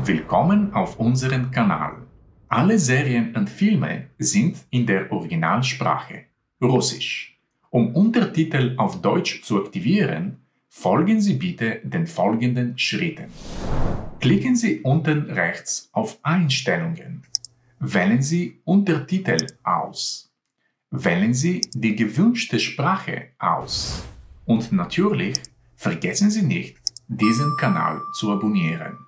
Willkommen auf unserem Kanal. Alle Serien und Filme sind in der Originalsprache Russisch. Um Untertitel auf Deutsch zu aktivieren, folgen Sie bitte den folgenden Schritten. Klicken Sie unten rechts auf Einstellungen. Wählen Sie Untertitel aus. Wählen Sie die gewünschte Sprache aus. Und natürlich vergessen Sie nicht, diesen Kanal zu abonnieren.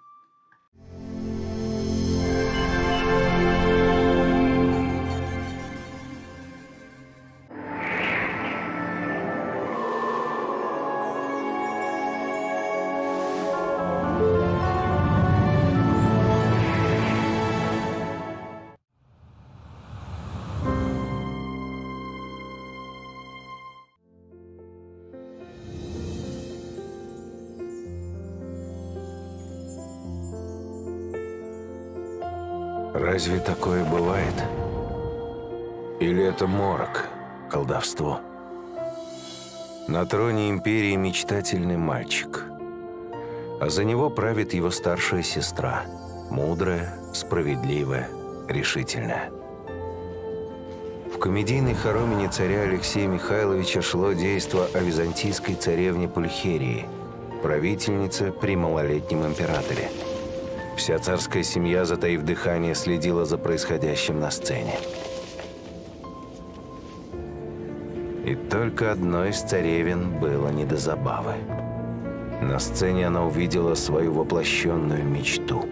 Разве такое бывает? Или это морок, колдовство? На троне империи мечтательный мальчик. А за него правит его старшая сестра. Мудрая, справедливая, решительная. В комедийной хоромине царя Алексея Михайловича шло действо о византийской царевне Пульхерии, правительнице при малолетнем императоре – Вся царская семья, затаив дыхание, следила за происходящим на сцене. И только одной из царевин было не до забавы. На сцене она увидела свою воплощенную мечту.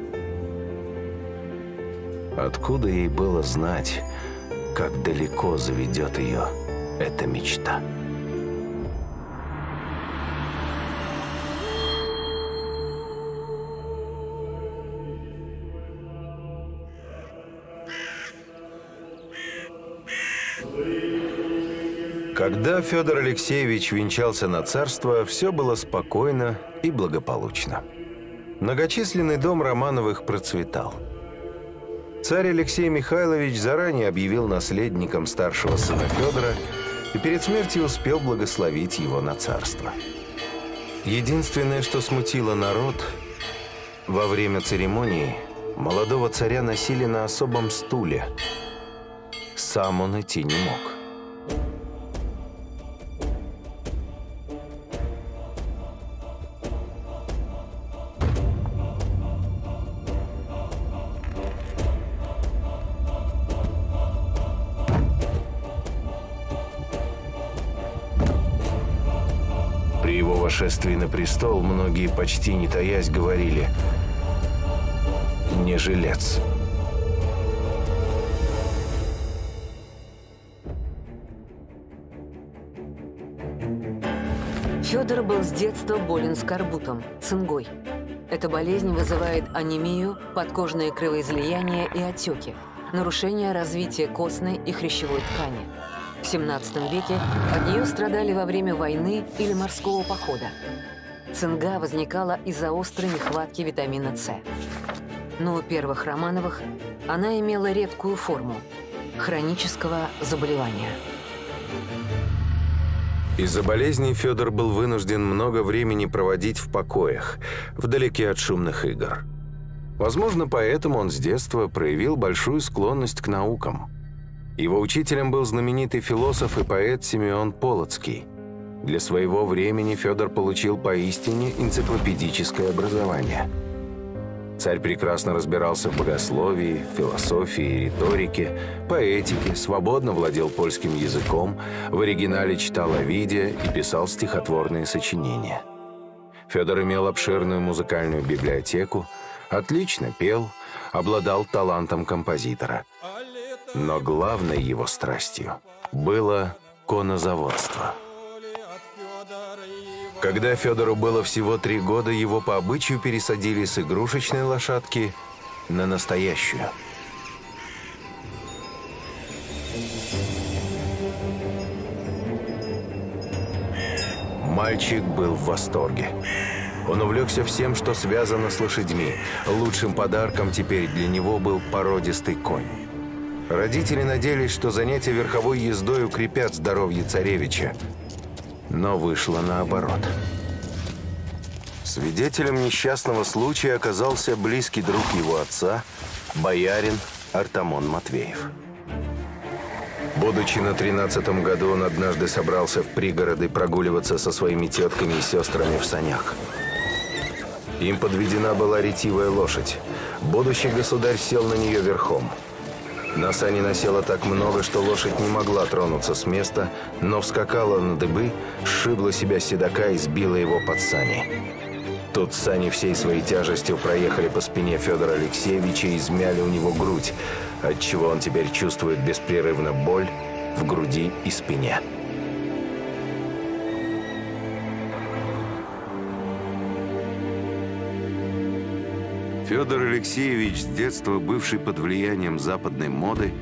Откуда ей было знать, как далеко заведет ее эта мечта? Когда Федор Алексеевич венчался на царство, все было спокойно и благополучно. Многочисленный дом Романовых процветал. Царь Алексей Михайлович заранее объявил наследником старшего сына Федора и перед смертью успел благословить его на царство. Единственное, что смутило народ, во время церемонии молодого царя носили на особом стуле. Сам он идти не мог. Восшествии на престол многие почти не таясь говорили «не жилец». Федор был с детства болен скорбутом, цингой. Эта болезнь вызывает анемию, подкожные кровоизлияния и отеки, нарушение развития костной и хрящевой ткани. В 17 веке от нее страдали во время войны или морского похода. Цинга возникала из-за острой нехватки витамина С. Но у первых Романовых она имела редкую форму – хронического заболевания. Из-за болезни Федор был вынужден много времени проводить в покоях, вдалеке от шумных игр. Возможно, поэтому он с детства проявил большую склонность к наукам – его учителем был знаменитый философ и поэт Симеон Полоцкий. Для своего времени Федор получил поистине энциклопедическое образование. Царь прекрасно разбирался в богословии, философии, риторике, поэтике, свободно владел польским языком, в оригинале читал Овидия и писал стихотворные сочинения. Федор имел обширную музыкальную библиотеку, отлично пел, обладал талантом композитора – но главной его страстью было конозаводство. Когда Федору было всего три года, его по обычаю пересадили с игрушечной лошадки на настоящую. Мальчик был в восторге. Он увлекся всем, что связано с лошадьми. Лучшим подарком теперь для него был породистый конь. Родители надеялись, что занятия верховой ездой укрепят здоровье царевича. Но вышло наоборот. Свидетелем несчастного случая оказался близкий друг его отца, боярин Артамон Матвеев. Будучи на тринадцатом году, он однажды собрался в пригороды прогуливаться со своими тетками и сестрами в санях. Им подведена была ретивая лошадь. Будущий государь сел на нее верхом. На сани насело так много, что лошадь не могла тронуться с места, но вскакала на дыбы, сшибла себя седока и сбила его под сани. Тут сани всей своей тяжестью проехали по спине Федора Алексеевича и измяли у него грудь, отчего он теперь чувствует беспрерывно боль в груди и спине. Федор Алексеевич, с детства бывший под влиянием западной моды,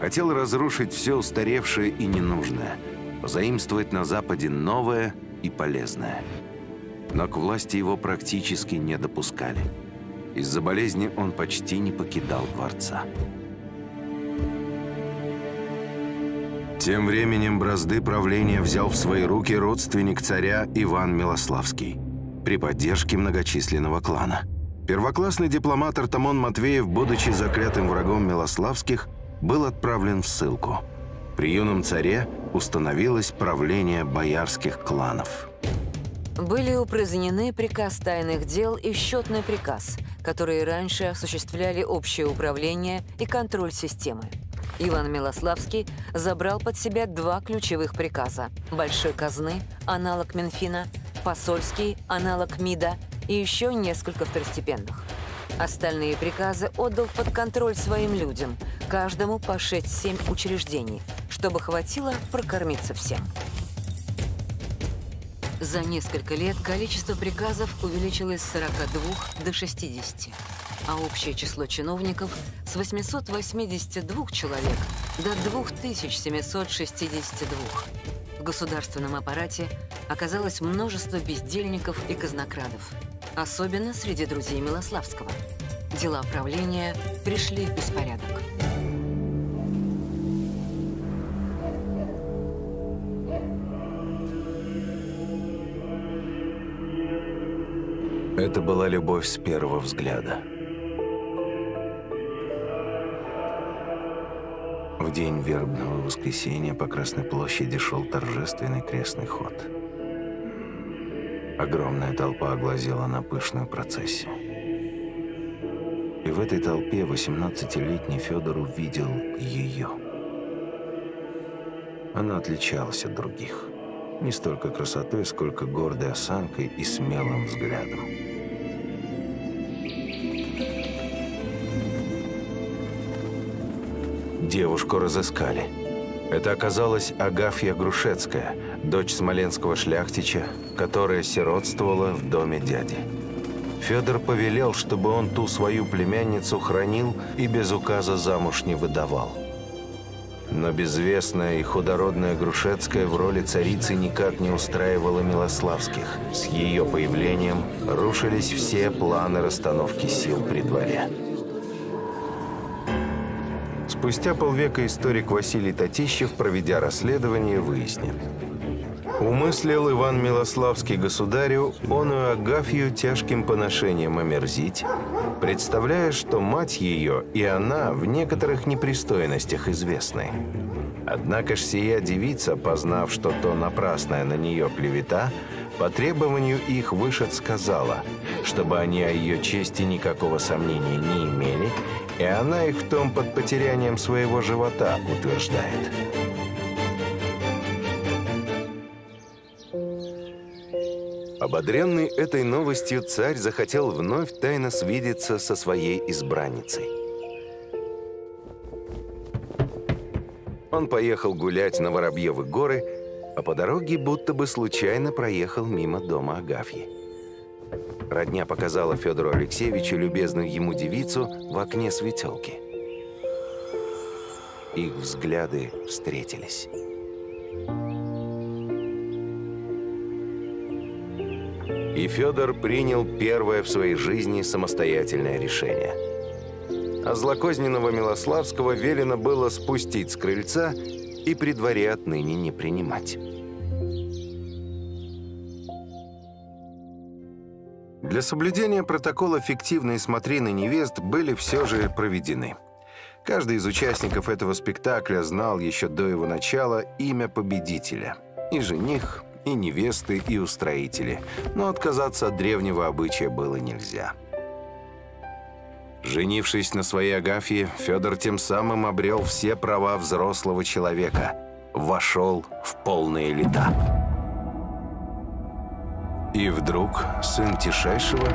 хотел разрушить все устаревшее и ненужное, позаимствовать на Западе новое и полезное. Но к власти его практически не допускали. Из-за болезни он почти не покидал дворца. Тем временем бразды правления взял в свои руки родственник царя Иван Милославский при поддержке многочисленного клана. Первоклассный дипломат Артамон Матвеев, будучи заклятым врагом Милославских, был отправлен в ссылку. При юном царе установилось правление боярских кланов. Были упразднены приказ тайных дел и счетный приказ, которые раньше осуществляли общее управление и контроль системы. Иван Милославский забрал под себя два ключевых приказа – Большой казны, аналог Минфина, посольский, аналог МИДа и еще несколько второстепенных. Остальные приказы отдал под контроль своим людям, каждому по 6-7 учреждений, чтобы хватило прокормиться всем. За несколько лет количество приказов увеличилось с 42 до 60 а общее число чиновников с 882 человек до 2762. В государственном аппарате оказалось множество бездельников и казнокрадов, особенно среди друзей Милославского. Дела правления пришли в беспорядок. Это была любовь с первого взгляда. В день вербного воскресенья по Красной площади шел торжественный крестный ход. Огромная толпа оглазела на пышную процессию. И в этой толпе 18-летний Федор увидел ее. Она отличалась от других. Не столько красотой, сколько гордой осанкой и смелым взглядом. Девушку разыскали. Это оказалась Агафья Грушецкая, дочь смоленского шляхтича, которая сиротствовала в доме дяди. Федор повелел, чтобы он ту свою племянницу хранил и без указа замуж не выдавал. Но безвестная и худородная Грушецкая в роли царицы никак не устраивала Милославских. С ее появлением рушились все планы расстановки сил при дворе. Спустя полвека историк Василий Татищев, проведя расследование, выяснил. Умыслил Иван Милославский государю оную Агафью тяжким поношением омерзить, представляя, что мать ее и она в некоторых непристойностях известны. Однако ж сия девица, познав, что то напрасная на нее клевета, по требованию их вышед сказала, чтобы они о ее чести никакого сомнения не имели и она их в том под потерянием своего живота утверждает. Ободренный этой новостью царь захотел вновь тайно свидеться со своей избранницей. Он поехал гулять на Воробьевы горы, а по дороге будто бы случайно проехал мимо дома Агафьи. Родня показала Федору Алексеевичу любезную ему девицу в окне светелки. Их взгляды встретились. И Федор принял первое в своей жизни самостоятельное решение. А злокозненного Милославского велено было спустить с крыльца и при дворе отныне не принимать. Для соблюдения протокола фиктивные смотрины невест были все же проведены. Каждый из участников этого спектакля знал еще до его начала имя победителя. И жених, и невесты, и устроители. Но отказаться от древнего обычая было нельзя. Женившись на своей Агафье, Федор тем самым обрел все права взрослого человека. Вошел в полные лета. И вдруг сын Тишайшего,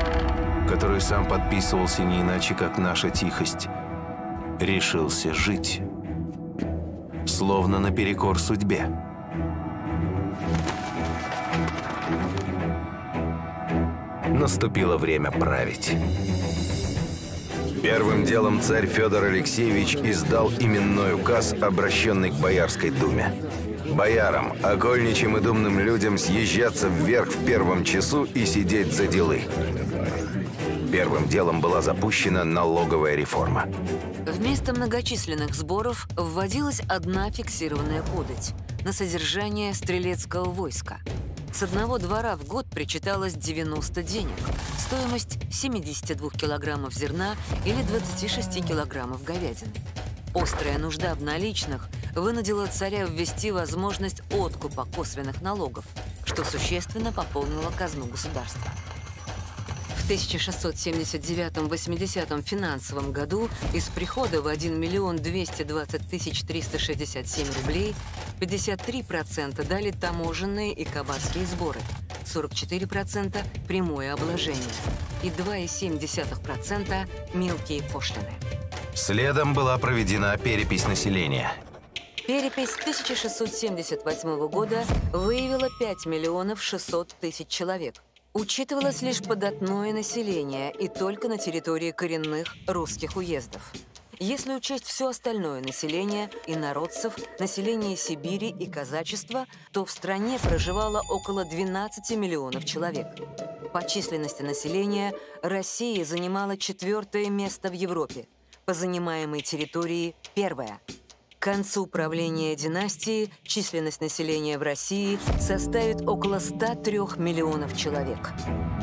который сам подписывался не иначе, как наша тихость, решился жить. Словно наперекор судьбе. Наступило время править. Первым делом царь Федор Алексеевич издал именной указ, обращенный к Боярской думе. Боярам, окольничьим и думным людям съезжаться вверх в первом часу и сидеть за делы. Первым делом была запущена налоговая реформа. Вместо многочисленных сборов вводилась одна фиксированная подать на содержание стрелецкого войска. С одного двора в год причиталось 90 денег, стоимость 72 килограммов зерна или 26 килограммов говядины. Острая нужда в наличных вынудила царя ввести возможность откупа косвенных налогов, что существенно пополнило казну государства. В 1679-80 финансовом году из прихода в 1 миллион 220 тысяч 367 рублей 53% дали таможенные и кабацкие сборы, 44% – прямое обложение и 2,7% – мелкие пошлины. Следом была проведена перепись населения. Перепись 1678 года выявила 5 миллионов 600 тысяч человек – Учитывалось лишь податное население и только на территории коренных русских уездов. Если учесть все остальное население, и народцев, население Сибири и казачества, то в стране проживало около 12 миллионов человек. По численности населения Россия занимала четвертое место в Европе, по занимаемой территории – первое – к концу правления династии численность населения в России составит около 103 миллионов человек.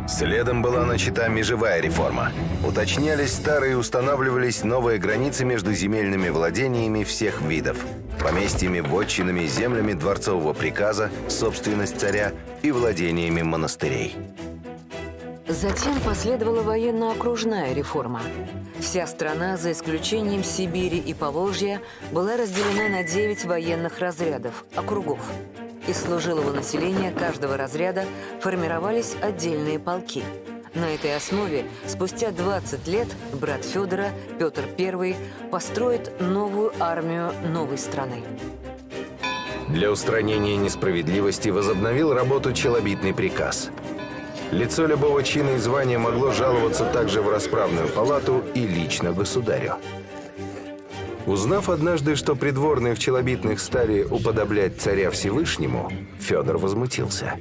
Следом была начата межевая реформа. Уточнялись старые и устанавливались новые границы между земельными владениями всех видов. Поместьями, вотчинами, землями дворцового приказа, собственность царя и владениями монастырей. Затем последовала военно-окружная реформа. Вся страна, за исключением Сибири и Поволжья, была разделена на 9 военных разрядов, округов. Из служилого населения каждого разряда формировались отдельные полки. На этой основе спустя 20 лет брат Федора, Петр I, построит новую армию новой страны. Для устранения несправедливости возобновил работу челобитный приказ – Лицо любого чина и звания могло жаловаться также в расправную палату и лично государю. Узнав однажды, что придворные в Челобитных стали уподоблять царя Всевышнему, Федор возмутился.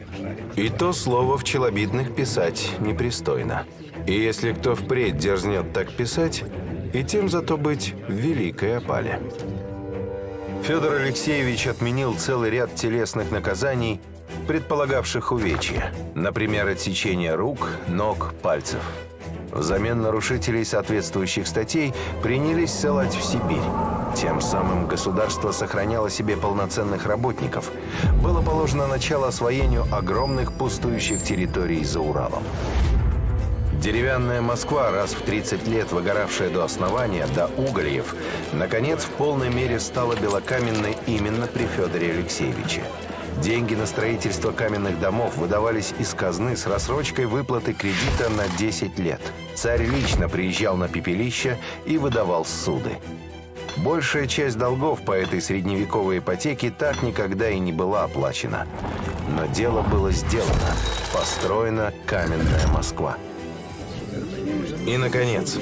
И то слово в Челобитных писать непристойно. И если кто впредь дерзнет так писать, и тем зато быть в великой опале. Федор Алексеевич отменил целый ряд телесных наказаний – предполагавших увечья, например, отсечение рук, ног, пальцев. Взамен нарушителей соответствующих статей принялись ссылать в Сибирь. Тем самым государство сохраняло себе полноценных работников. Было положено начало освоению огромных пустующих территорий за Уралом. Деревянная Москва, раз в 30 лет выгоравшая до основания, до угольев, наконец в полной мере стала белокаменной именно при Федоре Алексеевиче. Деньги на строительство каменных домов выдавались из казны с рассрочкой выплаты кредита на 10 лет. Царь лично приезжал на пепелище и выдавал суды. Большая часть долгов по этой средневековой ипотеке так никогда и не была оплачена. Но дело было сделано. Построена каменная Москва. И, наконец,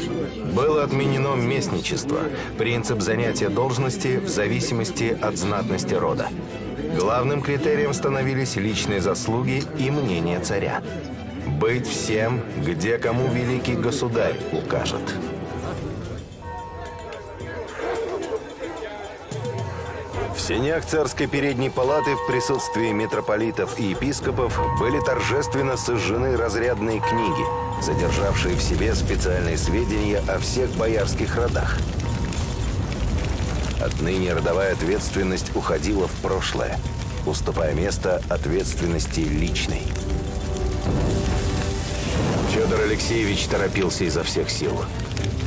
было отменено местничество, принцип занятия должности в зависимости от знатности рода. Главным критерием становились личные заслуги и мнение царя. Быть всем, где кому великий государь укажет. В сенях царской передней палаты в присутствии митрополитов и епископов были торжественно сожжены разрядные книги, содержавшие в себе специальные сведения о всех боярских родах. Отныне родовая ответственность уходила в прошлое, уступая место ответственности личной. Федор Алексеевич торопился изо всех сил.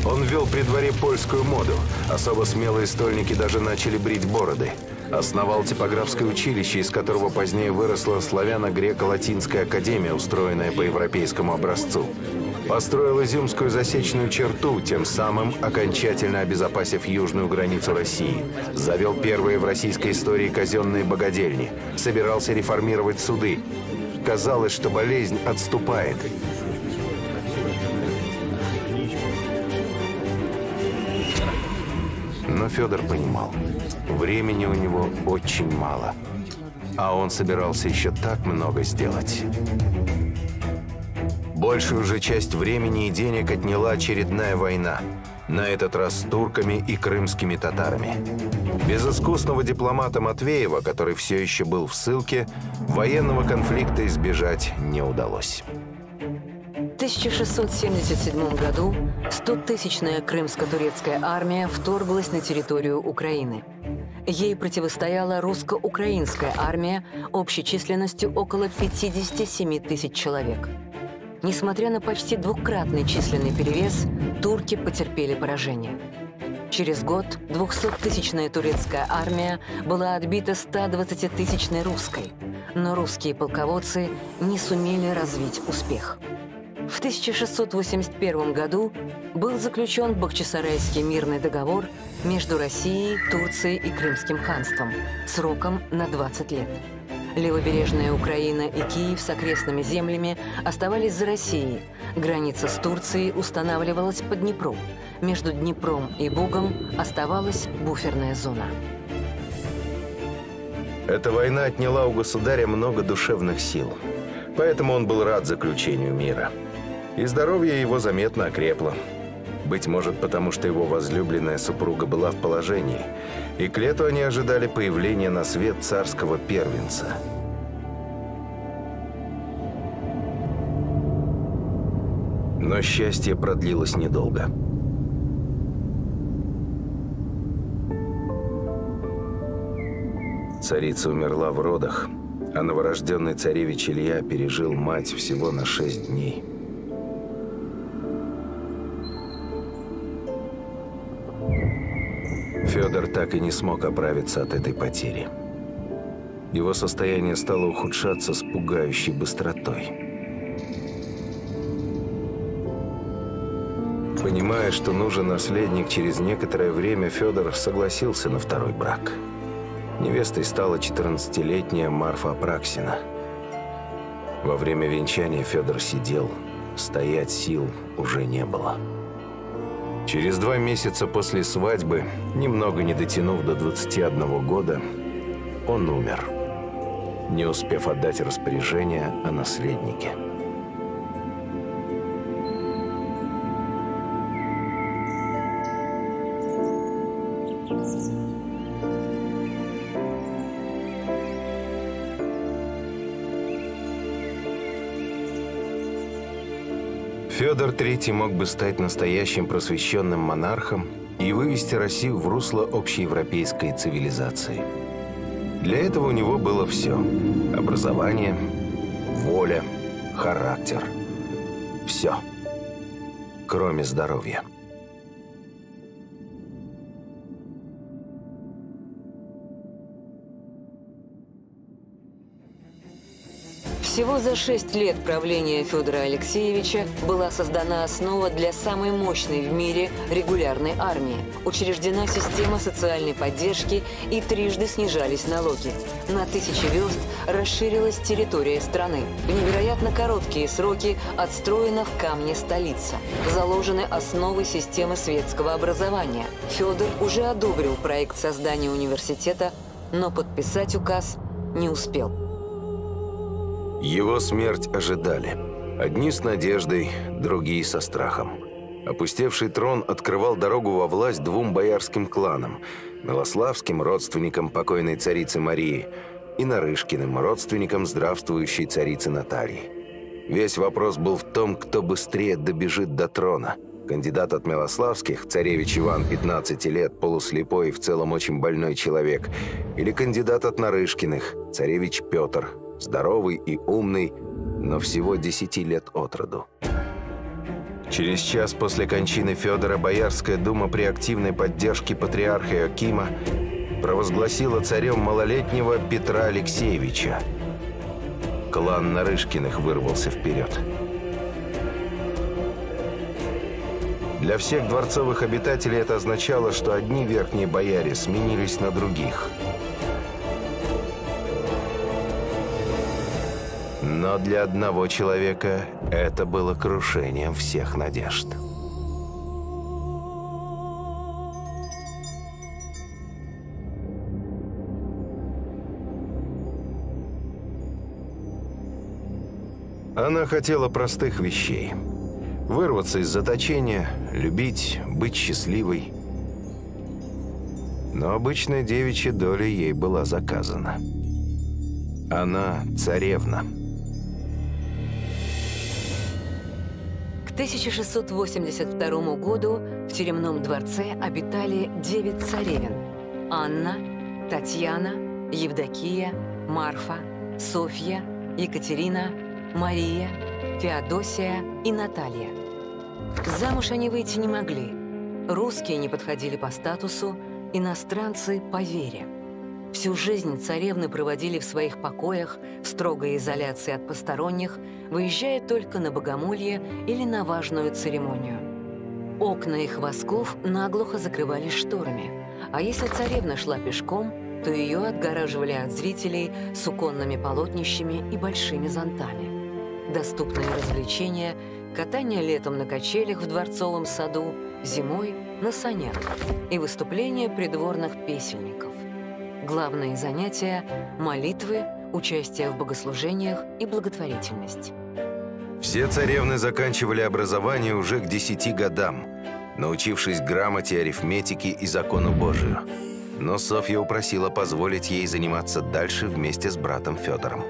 Он ввел при дворе польскую моду. Особо смелые стольники даже начали брить бороды. Основал типографское училище, из которого позднее выросла славяно-греко-латинская академия, устроенная по европейскому образцу. Построил изюмскую засечную черту, тем самым окончательно обезопасив южную границу России. Завел первые в российской истории казенные богадельни. Собирался реформировать суды. Казалось, что болезнь отступает. Но Федор понимал, времени у него очень мало. А он собирался еще так много сделать. Большую же часть времени и денег отняла очередная война. На этот раз с турками и крымскими татарами. Без искусного дипломата Матвеева, который все еще был в ссылке, военного конфликта избежать не удалось. 1677 году 100-тысячная крымско-турецкая армия вторглась на территорию Украины. Ей противостояла русско-украинская армия общей численностью около 57 тысяч человек. Несмотря на почти двукратный численный перевес, турки потерпели поражение. Через год 200-тысячная турецкая армия была отбита 120-тысячной русской, но русские полководцы не сумели развить успех. В 1681 году был заключен Бахчисарайский мирный договор между Россией, Турцией и Крымским ханством сроком на 20 лет. Левобережная Украина и Киев с окрестными землями оставались за Россией. Граница с Турцией устанавливалась по Днепру. Между Днепром и Бугом оставалась буферная зона. Эта война отняла у государя много душевных сил. Поэтому он был рад заключению мира и здоровье его заметно окрепло. Быть может, потому что его возлюбленная супруга была в положении, и к лету они ожидали появления на свет царского первенца. Но счастье продлилось недолго. Царица умерла в родах, а новорожденный царевич Илья пережил мать всего на шесть дней. Федор так и не смог оправиться от этой потери. Его состояние стало ухудшаться с пугающей быстротой. Понимая, что нужен наследник, через некоторое время Федор согласился на второй брак. Невестой стала 14-летняя Марфа Апраксина. Во время венчания Федор сидел, стоять сил уже не было. Через два месяца после свадьбы, немного не дотянув до 21 года, он умер, не успев отдать распоряжение о наследнике. Федор III мог бы стать настоящим просвещенным монархом и вывести Россию в русло общеевропейской цивилизации. Для этого у него было все – образование, воля, характер. Все. Кроме здоровья. Всего за шесть лет правления Федора Алексеевича была создана основа для самой мощной в мире регулярной армии. Учреждена система социальной поддержки и трижды снижались налоги. На тысячи верст расширилась территория страны. В невероятно короткие сроки отстроена в камне столица. Заложены основы системы светского образования. Федор уже одобрил проект создания университета, но подписать указ не успел. Его смерть ожидали. Одни с надеждой, другие со страхом. Опустевший трон открывал дорогу во власть двум боярским кланам – Милославским, родственникам покойной царицы Марии, и Нарышкиным, родственникам здравствующей царицы Натальи. Весь вопрос был в том, кто быстрее добежит до трона. Кандидат от Милославских, царевич Иван, 15 лет, полуслепой и в целом очень больной человек, или кандидат от Нарышкиных, царевич Петр, здоровый и умный, но всего 10 лет от роду. Через час после кончины Федора Боярская дума при активной поддержке патриарха Иокима провозгласила царем малолетнего Петра Алексеевича. Клан Нарышкиных вырвался вперед. Для всех дворцовых обитателей это означало, что одни верхние бояре сменились на других. Но для одного человека это было крушением всех надежд. Она хотела простых вещей. Вырваться из заточения, любить, быть счастливой. Но обычная девичья доля ей была заказана. Она царевна. 1682 году в тюремном дворце обитали девять царевен. Анна, Татьяна, Евдокия, Марфа, Софья, Екатерина, Мария, Феодосия и Наталья. Замуж они выйти не могли. Русские не подходили по статусу, иностранцы – по вере. Всю жизнь царевны проводили в своих покоях, в строгой изоляции от посторонних, выезжая только на богомолье или на важную церемонию. Окна их восков наглухо закрывались шторами, а если царевна шла пешком, то ее отгораживали от зрителей суконными полотнищами и большими зонтами. Доступные развлечения – катание летом на качелях в дворцовом саду, зимой – на санях и выступления придворных песельников. Главные занятия – молитвы, участие в богослужениях и благотворительность. Все царевны заканчивали образование уже к десяти годам, научившись грамоте, арифметике и закону Божию. Но Софья упросила позволить ей заниматься дальше вместе с братом Федором.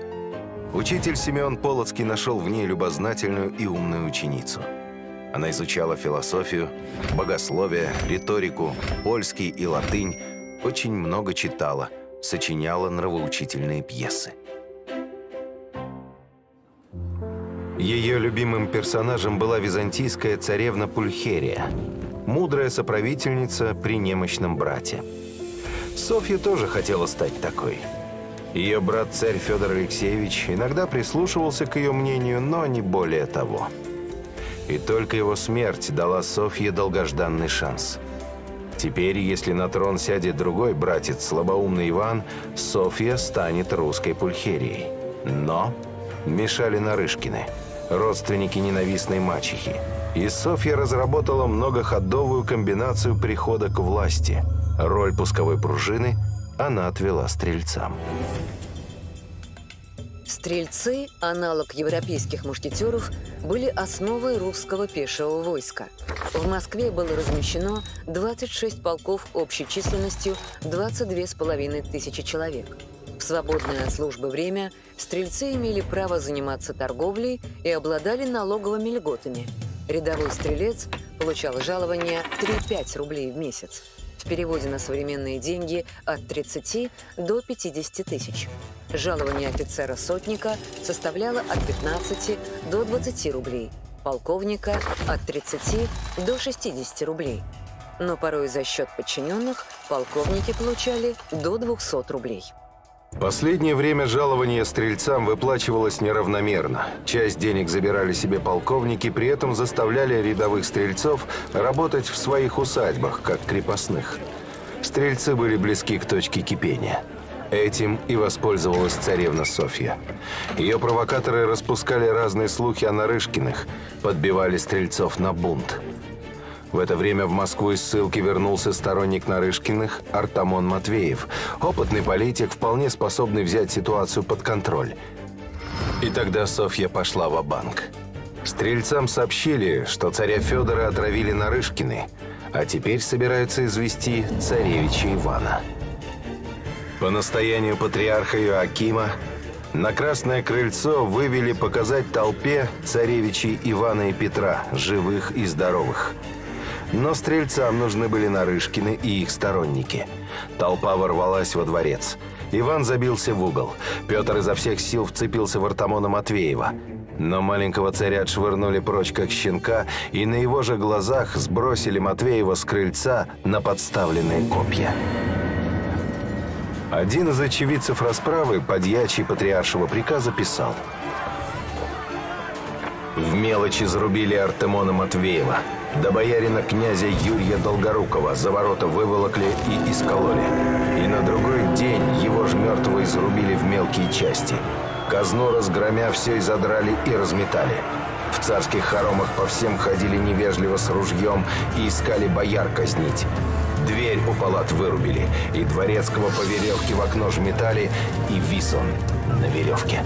Учитель Симеон Полоцкий нашел в ней любознательную и умную ученицу. Она изучала философию, богословие, риторику, польский и латынь, очень много читала, сочиняла нравоучительные пьесы. Ее любимым персонажем была византийская царевна Пульхерия, мудрая соправительница при немощном брате. Софья тоже хотела стать такой – ее брат-царь Федор Алексеевич иногда прислушивался к ее мнению, но не более того. И только его смерть дала Софье долгожданный шанс. Теперь, если на трон сядет другой братец, слабоумный Иван, Софья станет русской пульхерией. Но мешали Нарышкины, родственники ненавистной мачехи. И Софья разработала многоходовую комбинацию прихода к власти. Роль пусковой пружины – она отвела стрельцам. Стрельцы, аналог европейских мушкетеров, были основой русского пешего войска. В Москве было размещено 26 полков общей численностью 22,5 тысячи человек. В свободное от службы время стрельцы имели право заниматься торговлей и обладали налоговыми льготами. Рядовой стрелец получал жалование 3-5 рублей в месяц в переводе на современные деньги от 30 до 50 тысяч. Жалование офицера-сотника составляло от 15 до 20 рублей, полковника – от 30 до 60 рублей. Но порой за счет подчиненных полковники получали до 200 рублей. Последнее время жалование стрельцам выплачивалось неравномерно. Часть денег забирали себе полковники, при этом заставляли рядовых стрельцов работать в своих усадьбах, как крепостных. Стрельцы были близки к точке кипения. Этим и воспользовалась царевна Софья. Ее провокаторы распускали разные слухи о Нарышкиных, подбивали стрельцов на бунт. В это время в Москву из ссылки вернулся сторонник Нарышкиных Артамон Матвеев, опытный политик, вполне способный взять ситуацию под контроль. И тогда Софья пошла в банк Стрельцам сообщили, что царя Федора отравили Нарышкины, а теперь собираются извести царевича Ивана. По настоянию патриарха Иоакима на Красное Крыльцо вывели показать толпе царевичей Ивана и Петра, живых и здоровых. Но стрельцам нужны были Нарышкины и их сторонники. Толпа ворвалась во дворец. Иван забился в угол. Петр изо всех сил вцепился в Артамона Матвеева. Но маленького царя отшвырнули прочь, как щенка, и на его же глазах сбросили Матвеева с крыльца на подставленные копья. Один из очевидцев расправы, подьячий патриаршего приказа, писал. В мелочи зарубили Артемона Матвеева. До боярина князя Юрия Долгорукова за ворота выволокли и искололи. И на другой день его ж мертвого изрубили в мелкие части. Казну разгромя все и задрали и разметали. В царских хоромах по всем ходили невежливо с ружьем и искали бояр казнить. Дверь у палат вырубили, и дворецкого по веревке в окно жметали, и вис он на веревке.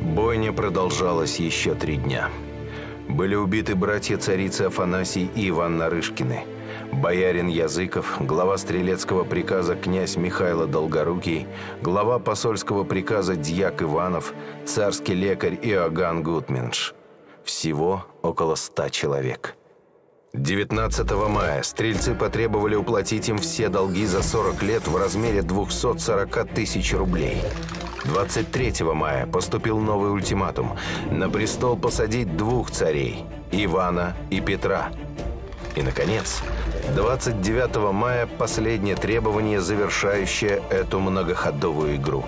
Бойня продолжалась еще три дня. Были убиты братья царицы Афанасий и Иван Нарышкины, боярин Языков, глава стрелецкого приказа князь Михайло Долгорукий, глава посольского приказа Дьяк Иванов, царский лекарь Иоганн Гутменш. Всего около ста человек. 19 мая стрельцы потребовали уплатить им все долги за 40 лет в размере 240 тысяч рублей – 23 мая поступил новый ультиматум – на престол посадить двух царей – Ивана и Петра. И, наконец, 29 мая последнее требование, завершающее эту многоходовую игру.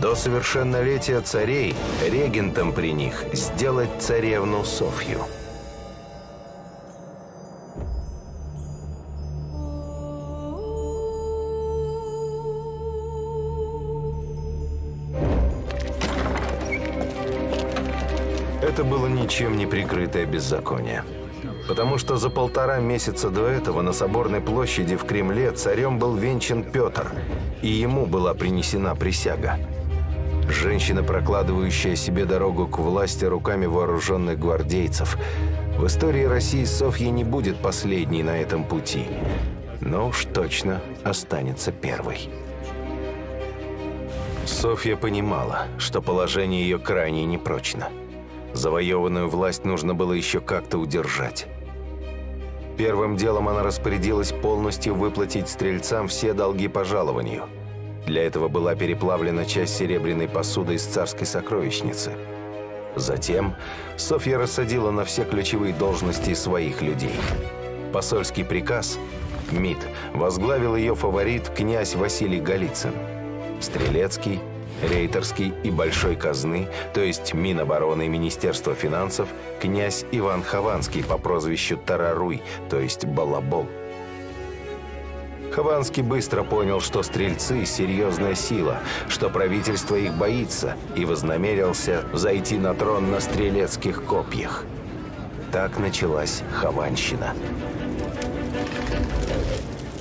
До совершеннолетия царей регентом при них сделать царевну Софью – ничем не прикрытое беззаконие. Потому что за полтора месяца до этого на Соборной площади в Кремле царем был венчан Петр, и ему была принесена присяга. Женщина, прокладывающая себе дорогу к власти руками вооруженных гвардейцев. В истории России Софья не будет последней на этом пути, но уж точно останется первой. Софья понимала, что положение ее крайне непрочно – Завоеванную власть нужно было еще как-то удержать. Первым делом она распорядилась полностью выплатить стрельцам все долги по жалованию. Для этого была переплавлена часть серебряной посуды из царской сокровищницы. Затем Софья рассадила на все ключевые должности своих людей. Посольский приказ МИД возглавил ее фаворит князь Василий Голицын. Стрелецкий – рейтерский и большой казны, то есть Минобороны и Министерство финансов, князь Иван Хованский по прозвищу Тараруй, то есть Балабол. Хованский быстро понял, что стрельцы – серьезная сила, что правительство их боится, и вознамерился зайти на трон на стрелецких копьях. Так началась Хованщина.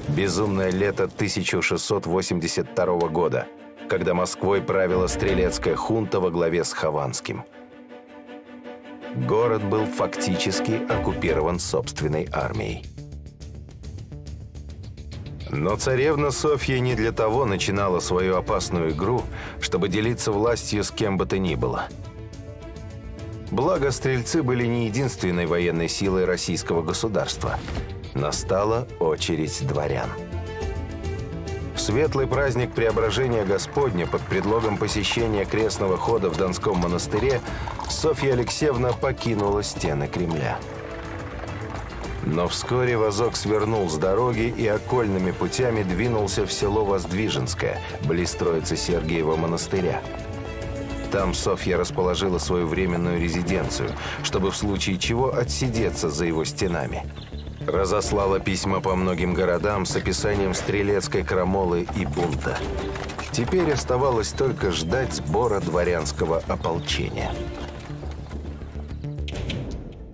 Безумное лето 1682 года – когда Москвой правила стрелецкая хунта во главе с Хованским. Город был фактически оккупирован собственной армией. Но царевна Софья не для того начинала свою опасную игру, чтобы делиться властью с кем бы то ни было. Благо, стрельцы были не единственной военной силой российского государства. Настала очередь дворян. В светлый праздник Преображения Господня под предлогом посещения крестного хода в Донском монастыре Софья Алексеевна покинула стены Кремля. Но вскоре вазок свернул с дороги и окольными путями двинулся в село Воздвиженское, близ Троицы Сергиева монастыря. Там Софья расположила свою временную резиденцию, чтобы в случае чего отсидеться за его стенами – разослала письма по многим городам с описанием стрелецкой крамолы и бунта. Теперь оставалось только ждать сбора дворянского ополчения.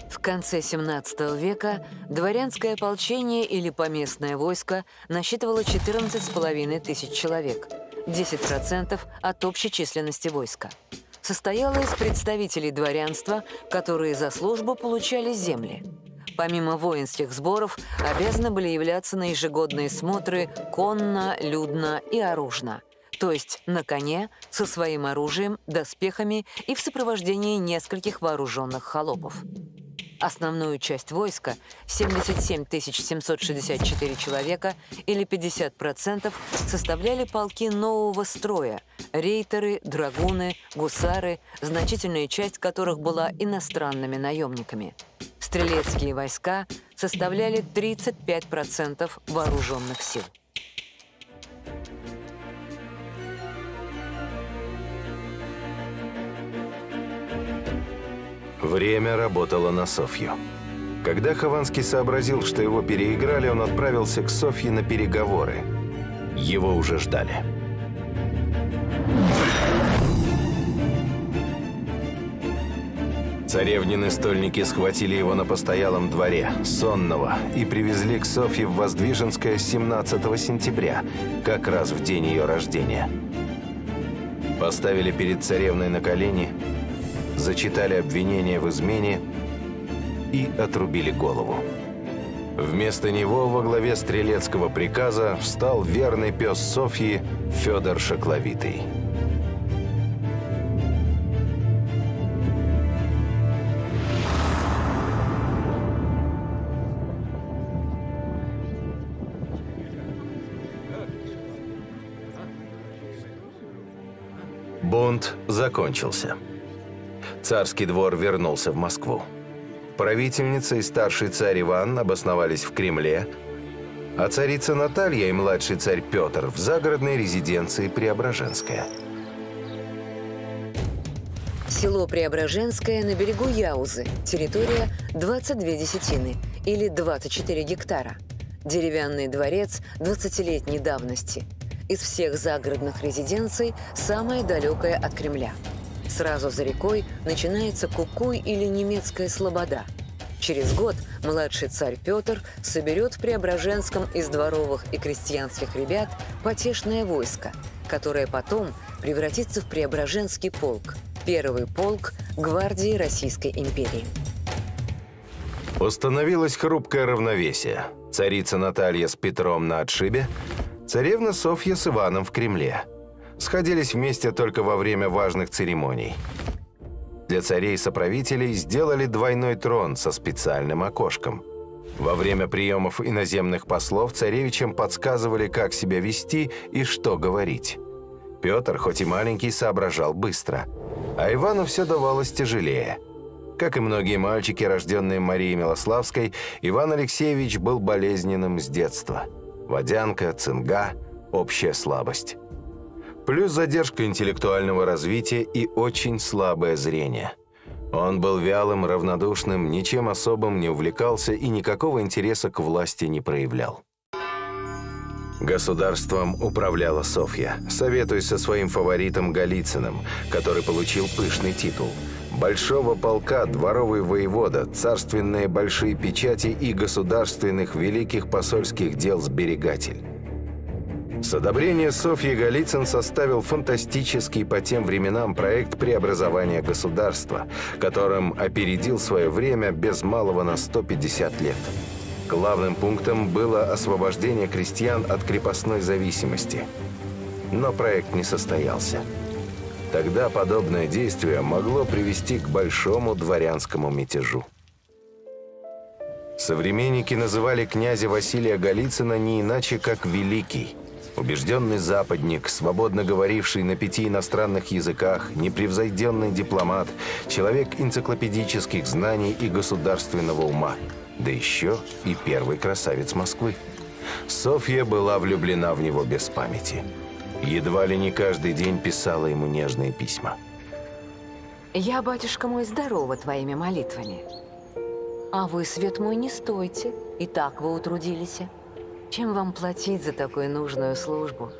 В конце 17 века дворянское ополчение или поместное войско насчитывало 14,5 тысяч человек, 10% от общей численности войска. Состояло из представителей дворянства, которые за службу получали земли. Помимо воинских сборов, обязаны были являться на ежегодные смотры конно, людно и оружно – то есть на коне, со своим оружием, доспехами и в сопровождении нескольких вооруженных холопов. Основную часть войска, 77 764 человека или 50%, составляли полки нового строя – рейтеры, драгуны, гусары, значительная часть которых была иностранными наемниками. Стрелецкие войска составляли 35% вооруженных сил. Время работало на Софью. Когда Хованский сообразил, что его переиграли, он отправился к Софье на переговоры. Его уже ждали. Царевнины стольники схватили его на постоялом дворе, сонного, и привезли к Софье в Воздвиженское 17 сентября, как раз в день ее рождения. Поставили перед царевной на колени – зачитали обвинение в измене и отрубили голову. Вместо него во главе стрелецкого приказа встал верный пес Софьи Федор Шакловитый. Бунт закончился. Царский двор вернулся в Москву. Правительница и старший царь Иван обосновались в Кремле, а царица Наталья и младший царь Петр в загородной резиденции Преображенская. Село Преображенское на берегу Яузы. Территория 22 десятины или 24 гектара. Деревянный дворец 20-летней давности. Из всех загородных резиденций самая далекая от Кремля – Сразу за рекой начинается Кукуй или немецкая Слобода. Через год младший царь Петр соберет в Преображенском из дворовых и крестьянских ребят потешное войско, которое потом превратится в Преображенский полк, первый полк гвардии Российской империи. Установилось хрупкое равновесие. Царица Наталья с Петром на отшибе, царевна Софья с Иваном в Кремле – сходились вместе только во время важных церемоний. Для царей-соправителей сделали двойной трон со специальным окошком. Во время приемов иноземных послов царевичам подсказывали, как себя вести и что говорить. Петр, хоть и маленький, соображал быстро, а Ивану все давалось тяжелее. Как и многие мальчики, рожденные Марией Милославской, Иван Алексеевич был болезненным с детства. Водянка, цинга, общая слабость. Плюс задержка интеллектуального развития и очень слабое зрение. Он был вялым, равнодушным, ничем особым не увлекался и никакого интереса к власти не проявлял. Государством управляла Софья, советуясь со своим фаворитом Голицыным, который получил пышный титул. Большого полка, дворовый воевода, царственные большие печати и государственных великих посольских дел сберегатель. С одобрения Софьи Голицын составил фантастический по тем временам проект преобразования государства, которым опередил свое время без малого на 150 лет. Главным пунктом было освобождение крестьян от крепостной зависимости. Но проект не состоялся. Тогда подобное действие могло привести к большому дворянскому мятежу. Современники называли князя Василия Голицына не иначе, как «Великий», Убежденный западник, свободно говоривший на пяти иностранных языках, непревзойденный дипломат, человек энциклопедических знаний и государственного ума. Да еще и первый красавец Москвы. Софья была влюблена в него без памяти. Едва ли не каждый день писала ему нежные письма. «Я, батюшка мой, здорова твоими молитвами. А вы, свет мой, не стойте, и так вы утрудились». Чем вам платить за такую нужную службу?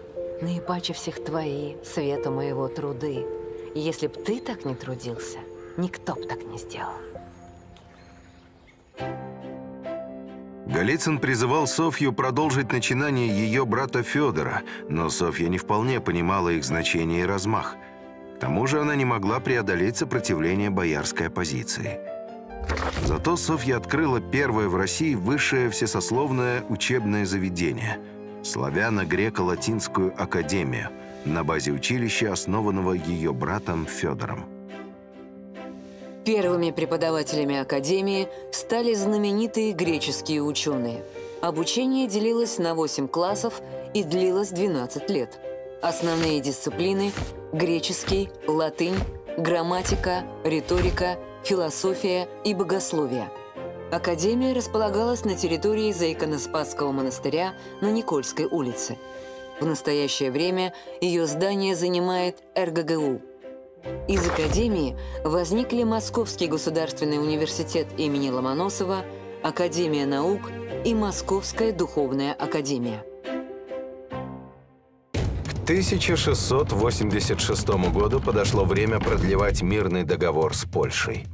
наипаче всех твои, света моего труды. И если б ты так не трудился, никто б так не сделал. Голицын призывал Софью продолжить начинание ее брата Федора, но Софья не вполне понимала их значение и размах. К тому же она не могла преодолеть сопротивление боярской оппозиции. Зато Софья открыла первое в России высшее всесословное учебное заведение – Славяно-Греко-Латинскую академию на базе училища, основанного ее братом Федором. Первыми преподавателями Академии стали знаменитые греческие ученые. Обучение делилось на 8 классов и длилось 12 лет. Основные дисциплины – греческий, латынь, грамматика, риторика, философия и богословие. Академия располагалась на территории Заиконоспасского монастыря на Никольской улице. В настоящее время ее здание занимает РГГУ – из Академии возникли Московский государственный университет имени Ломоносова, Академия наук и Московская духовная академия. К 1686 году подошло время продлевать мирный договор с Польшей.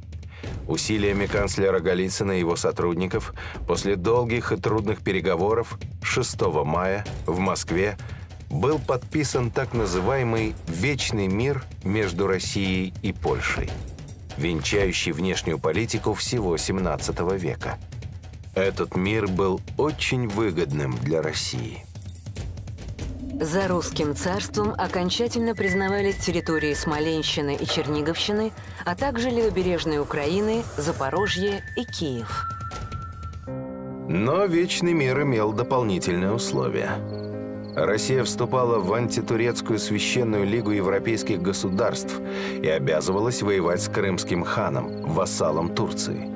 Усилиями канцлера Голицына и его сотрудников после долгих и трудных переговоров 6 мая в Москве был подписан так называемый «Вечный мир» между Россией и Польшей, венчающий внешнюю политику всего XVII века. Этот мир был очень выгодным для России. За русским царством окончательно признавались территории Смоленщины и Черниговщины, а также левобережной Украины, Запорожье и Киев. Но Вечный мир имел дополнительные условия – Россия вступала в антитурецкую священную лигу европейских государств и обязывалась воевать с крымским ханом, вассалом Турции.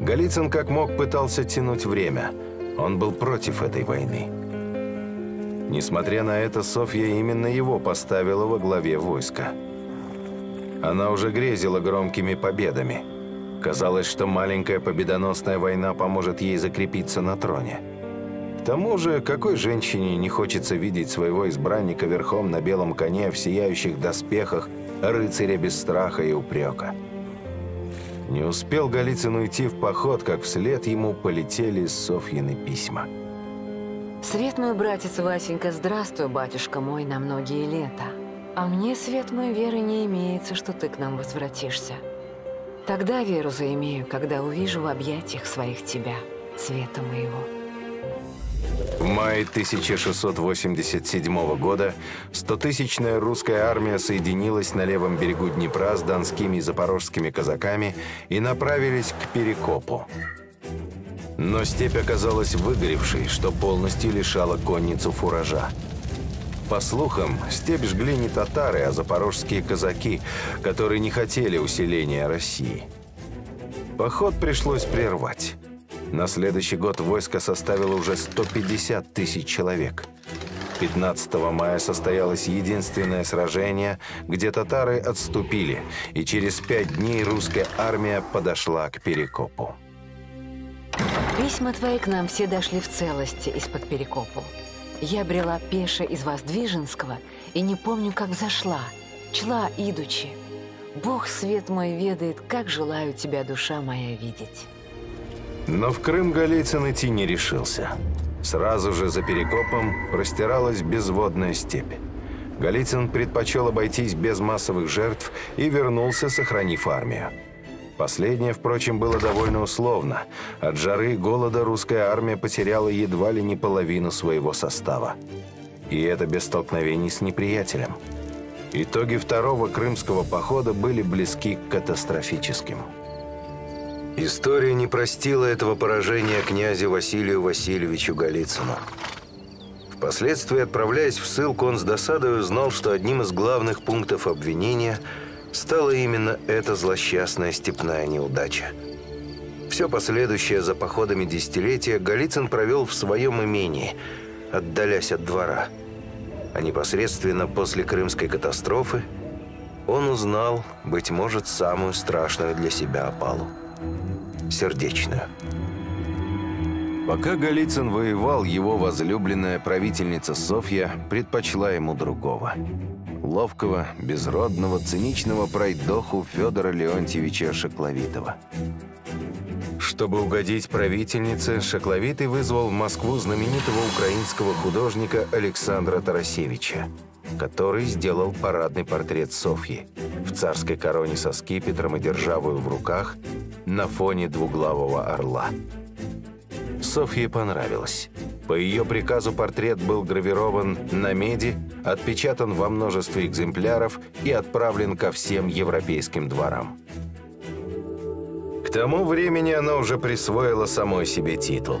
Голицын как мог пытался тянуть время. Он был против этой войны. Несмотря на это, Софья именно его поставила во главе войска. Она уже грезила громкими победами. Казалось, что маленькая победоносная война поможет ей закрепиться на троне. К тому же, какой женщине не хочется видеть своего избранника верхом на белом коне в сияющих доспехах, рыцаря без страха и упрека? Не успел Голицын уйти в поход, как вслед ему полетели Софьины письма. «Свет мой, братец Васенька, здравствуй, батюшка мой, на многие лета. А мне, свет мой, веры не имеется, что ты к нам возвратишься. Тогда веру заимею, когда увижу в объятиях своих тебя, света моего». В мае 1687 года стотысячная русская армия соединилась на левом берегу Днепра с донскими и запорожскими казаками и направились к Перекопу. Но степь оказалась выгоревшей, что полностью лишало конницу фуража. По слухам, степь жгли не татары, а запорожские казаки, которые не хотели усиления России. Поход пришлось прервать. На следующий год войско составило уже 150 тысяч человек. 15 мая состоялось единственное сражение, где татары отступили, и через пять дней русская армия подошла к Перекопу. Письма твои к нам все дошли в целости из-под Перекопу. Я брела пеше из Воздвиженского и не помню, как зашла, чла идучи. Бог свет мой ведает, как желаю тебя, душа моя, видеть. Но в Крым Голицын идти не решился. Сразу же за Перекопом простиралась безводная степь. Голицын предпочел обойтись без массовых жертв и вернулся, сохранив армию. Последнее, впрочем, было довольно условно. От жары и голода русская армия потеряла едва ли не половину своего состава. И это без столкновений с неприятелем. Итоги второго крымского похода были близки к катастрофическим. История не простила этого поражения князю Василию Васильевичу Голицыну. Впоследствии, отправляясь в ссылку, он с досадой узнал, что одним из главных пунктов обвинения стала именно эта злосчастная степная неудача. Все последующее за походами десятилетия Голицын провел в своем имении, отдалясь от двора. А непосредственно после крымской катастрофы он узнал, быть может, самую страшную для себя опалу сердечную. Пока Голицын воевал, его возлюбленная правительница Софья предпочла ему другого. Ловкого, безродного, циничного пройдоху Федора Леонтьевича Шакловитова. Чтобы угодить правительнице, Шакловитый вызвал в Москву знаменитого украинского художника Александра Тарасевича, который сделал парадный портрет Софьи в царской короне со скипетром и державою в руках на фоне двуглавого орла. Софье понравилось. По ее приказу портрет был гравирован на меди, отпечатан во множестве экземпляров и отправлен ко всем европейским дворам. К тому времени она уже присвоила самой себе титул.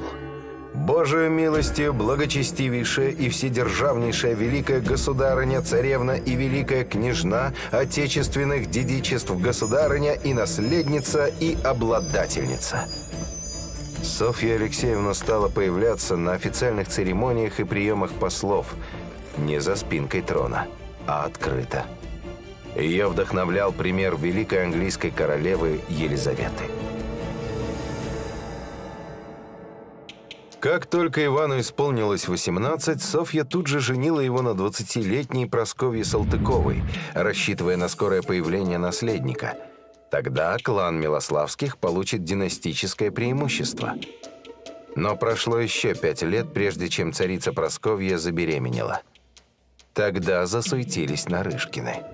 «Божию милостью, благочестивейшая и вседержавнейшая великая государыня, царевна и великая княжна отечественных дедичеств государыня и наследница и обладательница». Софья Алексеевна стала появляться на официальных церемониях и приемах послов не за спинкой трона, а открыто. Ее вдохновлял пример великой английской королевы Елизаветы. Как только Ивану исполнилось 18, Софья тут же женила его на 20-летней Просковье Салтыковой, рассчитывая на скорое появление наследника – Тогда клан Милославских получит династическое преимущество. Но прошло еще пять лет, прежде чем царица Просковья забеременела. Тогда засуетились Нарышкины.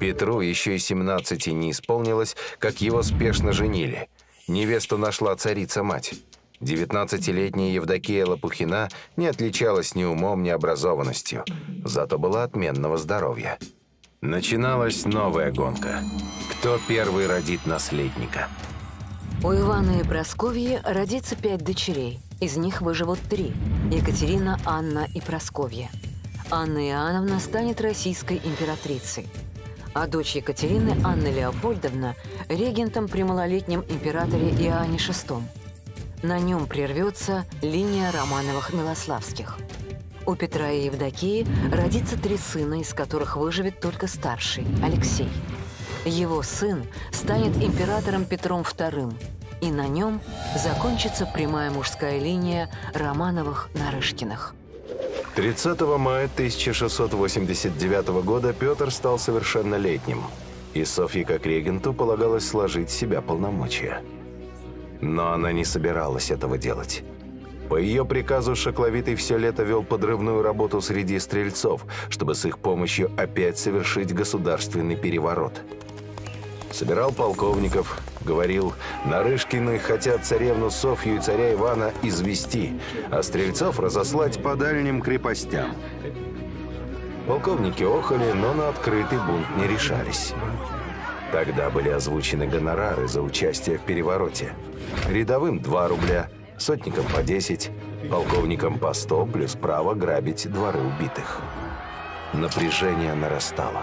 Петру еще и 17 не исполнилось, как его спешно женили. Невесту нашла царица-мать. 19-летняя Евдокия Лопухина не отличалась ни умом, ни образованностью, зато была отменного здоровья. Начиналась новая гонка. Кто первый родит наследника? У Ивана и Просковьи родится пять дочерей. Из них выживут три – Екатерина, Анна и Просковья. Анна Иоанновна станет российской императрицей. А дочь Екатерины, Анна Леопольдовна, регентом при малолетнем императоре Иоанне VI. На нем прервется линия Романовых-Милославских – у Петра и Евдокии родится три сына, из которых выживет только старший – Алексей. Его сын станет императором Петром II, и на нем закончится прямая мужская линия Романовых-Нарышкиных. 30 мая 1689 года Петр стал совершеннолетним, и Софье как регенту полагалось сложить себя полномочия. Но она не собиралась этого делать. По ее приказу Шакловитый все лето вел подрывную работу среди стрельцов, чтобы с их помощью опять совершить государственный переворот. Собирал полковников, говорил, Нарышкины хотят царевну Софью и царя Ивана извести, а стрельцов разослать по дальним крепостям. Полковники охали, но на открытый бунт не решались. Тогда были озвучены гонорары за участие в перевороте. Рядовым 2 рубля – сотникам по 10, полковникам по 100, плюс право грабить дворы убитых. Напряжение нарастало.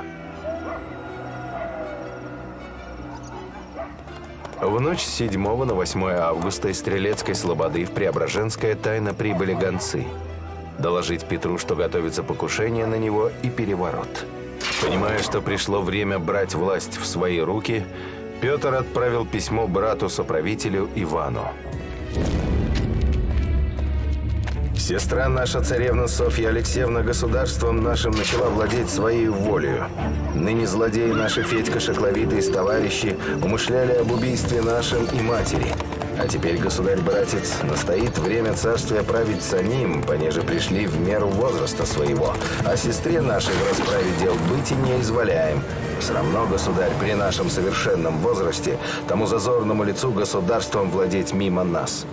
В ночь с 7 на 8 августа из Стрелецкой Слободы в Преображенское тайно прибыли гонцы. Доложить Петру, что готовится покушение на него и переворот. Понимая, что пришло время брать власть в свои руки, Петр отправил письмо брату-соправителю Ивану. Сестра наша царевна Софья Алексеевна государством нашим начала владеть своей волею. Ныне злодеи наши Федька Шакловитый с товарищи умышляли об убийстве нашем и матери. А теперь, государь-братец, настоит время царствия править самим, понеже пришли в меру возраста своего. А сестре нашей в расправе дел быть и не изволяем. Все равно, государь, при нашем совершенном возрасте, тому зазорному лицу государством владеть мимо нас».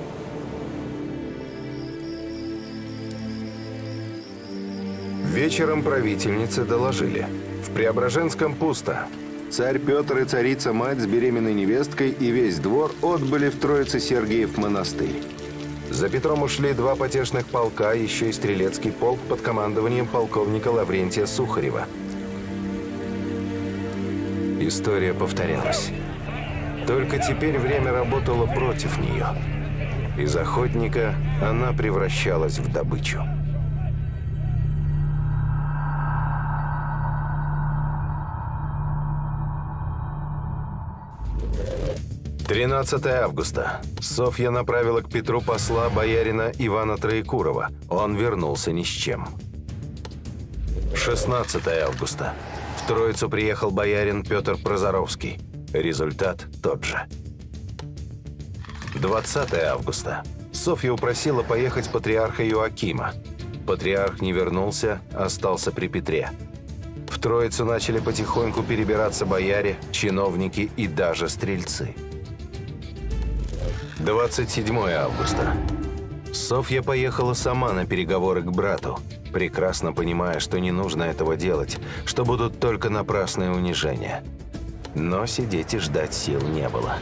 Вечером правительнице доложили. В Преображенском пусто. Царь Петр и царица-мать с беременной невесткой и весь двор отбыли в Троице-Сергиев монастырь. За Петром ушли два потешных полка, еще и стрелецкий полк под командованием полковника Лаврентия Сухарева. История повторялась. Только теперь время работало против нее. Из охотника она превращалась в добычу. 13 августа. Софья направила к Петру посла боярина Ивана Троекурова. Он вернулся ни с чем. 16 августа. В Троицу приехал боярин Петр Прозоровский. Результат тот же. 20 августа. Софья упросила поехать патриарха Иоакима. Патриарх не вернулся, остался при Петре. В Троицу начали потихоньку перебираться бояре, чиновники и даже стрельцы. 27 августа. Софья поехала сама на переговоры к брату, прекрасно понимая, что не нужно этого делать, что будут только напрасные унижения. Но сидеть и ждать сил не было.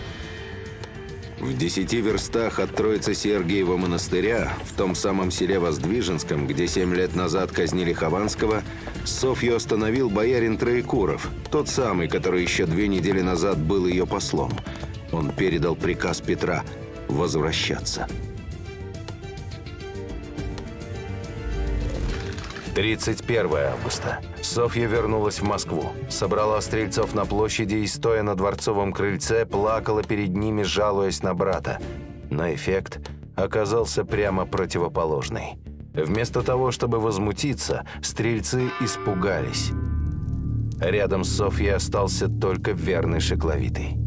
В десяти верстах от Троицы Сергиева монастыря, в том самом селе Воздвиженском, где семь лет назад казнили Хованского, Софью остановил боярин Троекуров, тот самый, который еще две недели назад был ее послом. Он передал приказ Петра возвращаться. 31 августа. Софья вернулась в Москву. Собрала стрельцов на площади и, стоя на дворцовом крыльце, плакала перед ними, жалуясь на брата. Но эффект оказался прямо противоположный. Вместо того, чтобы возмутиться, стрельцы испугались. Рядом с Софьей остался только верный шекловитый.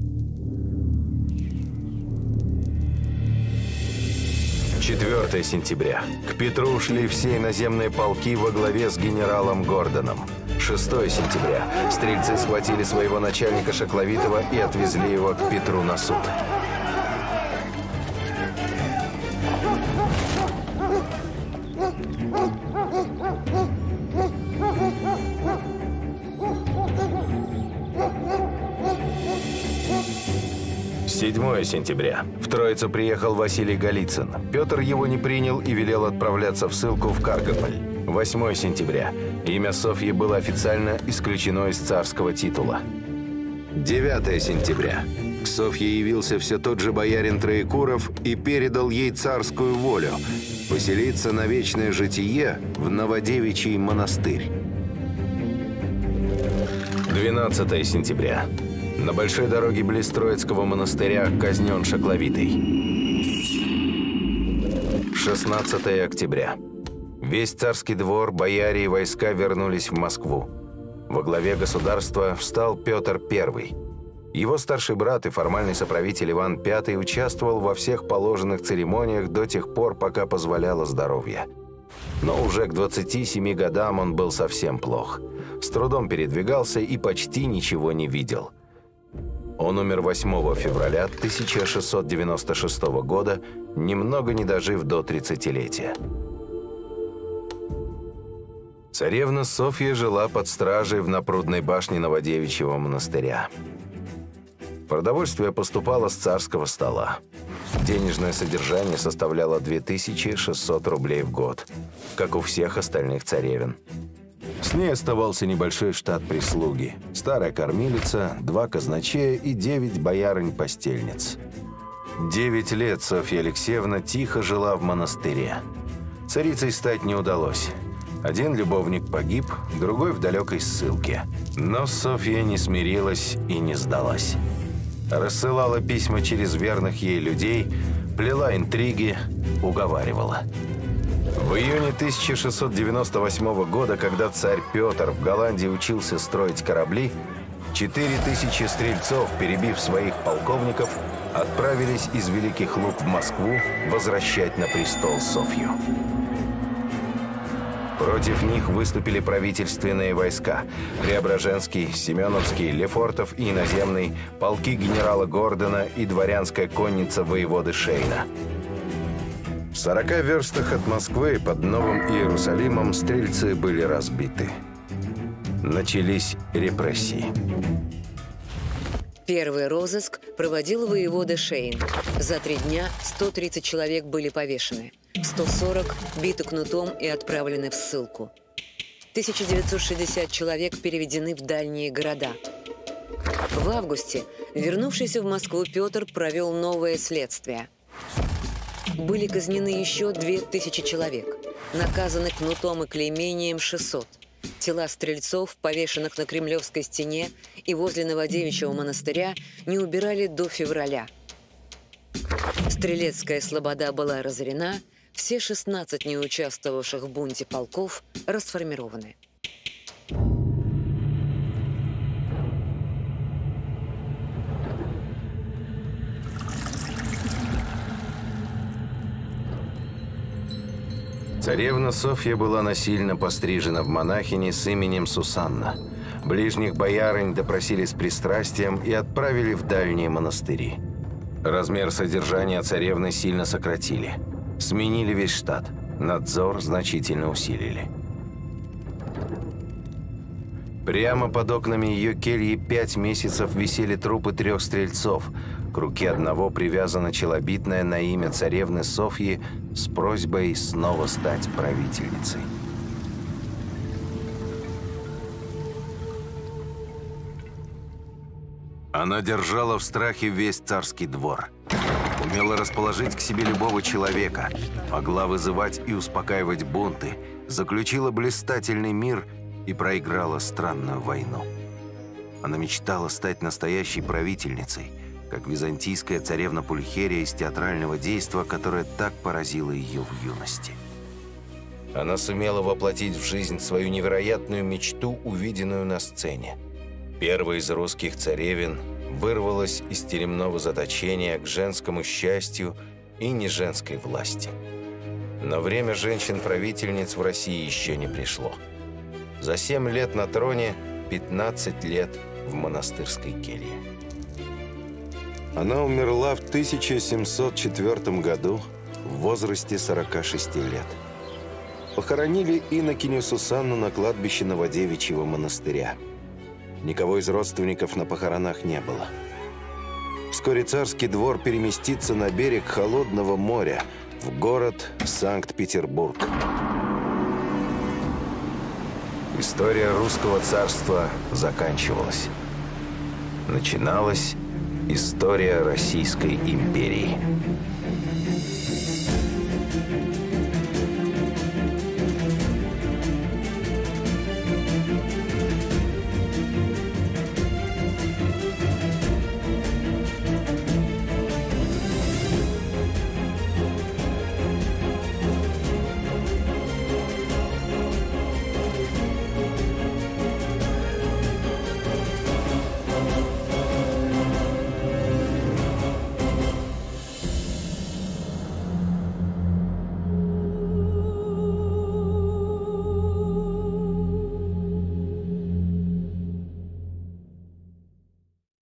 4 сентября. К Петру ушли все иноземные полки во главе с генералом Гордоном. 6 сентября. Стрельцы схватили своего начальника Шакловитова и отвезли его к Петру на суд. 7 сентября. В Троицу приехал Василий Голицын. Петр его не принял и велел отправляться в ссылку в Каргополь. 8 сентября. Имя Софьи было официально исключено из царского титула. 9 сентября. К Софье явился все тот же боярин Троекуров и передал ей царскую волю – поселиться на вечное житие в Новодевичий монастырь. 12 сентября. На большой дороге близ Троицкого монастыря казнен Шакловитый. 16 октября. Весь царский двор, бояре и войска вернулись в Москву. Во главе государства встал Петр I. Его старший брат и формальный соправитель Иван V участвовал во всех положенных церемониях до тех пор, пока позволяло здоровье. Но уже к 27 годам он был совсем плох. С трудом передвигался и почти ничего не видел – он умер 8 февраля 1696 года, немного не дожив до 30-летия. Царевна Софья жила под стражей в напрудной башне Новодевичьего монастыря. Продовольствие поступало с царского стола. Денежное содержание составляло 2600 рублей в год, как у всех остальных царевен. С ней оставался небольшой штат прислуги. Старая кормилица, два казначея и девять боярынь-постельниц. Девять лет Софья Алексеевна тихо жила в монастыре. Царицей стать не удалось. Один любовник погиб, другой в далекой ссылке. Но Софья не смирилась и не сдалась. Рассылала письма через верных ей людей, плела интриги, уговаривала – в июне 1698 года, когда царь Петр в Голландии учился строить корабли, 4000 стрельцов, перебив своих полковников, отправились из Великих Луг в Москву возвращать на престол Софью. Против них выступили правительственные войска – Преображенский, Семеновский, Лефортов и иноземный, полки генерала Гордона и дворянская конница воеводы Шейна – в 40 верстах от Москвы под Новым Иерусалимом стрельцы были разбиты. Начались репрессии. Первый розыск проводил воевода Шейн. За три дня 130 человек были повешены. 140 биты кнутом и отправлены в ссылку. 1960 человек переведены в дальние города. В августе вернувшийся в Москву Петр провел новое следствие – были казнены еще 2000 человек. Наказаны кнутом и клеймением 600. Тела стрельцов, повешенных на Кремлевской стене и возле Новодевичьего монастыря, не убирали до февраля. Стрелецкая слобода была разорена, все 16 неучаствовавших в бунте полков расформированы. Царевна Софья была насильно пострижена в монахини с именем Сусанна. Ближних боярынь допросили с пристрастием и отправили в дальние монастыри. Размер содержания царевны сильно сократили. Сменили весь штат. Надзор значительно усилили. Прямо под окнами ее кельи пять месяцев висели трупы трех стрельцов. К руке одного привязана челобитная на имя царевны Софьи с просьбой снова стать правительницей. Она держала в страхе весь царский двор. Умела расположить к себе любого человека, могла вызывать и успокаивать бунты, заключила блистательный мир – и проиграла странную войну. Она мечтала стать настоящей правительницей, как византийская царевна Пульхерия из театрального действа, которое так поразило ее в юности. Она сумела воплотить в жизнь свою невероятную мечту, увиденную на сцене. Первая из русских царевин вырвалась из теремного заточения к женскому счастью и не женской власти. Но время женщин-правительниц в России еще не пришло. За 7 лет на троне, 15 лет в монастырской келье. Она умерла в 1704 году в возрасте 46 лет. Похоронили инокиню Сусанну на кладбище Новодевичьего монастыря. Никого из родственников на похоронах не было. Вскоре царский двор переместится на берег Холодного моря, в город Санкт-Петербург. История русского царства заканчивалась. Начиналась история Российской империи.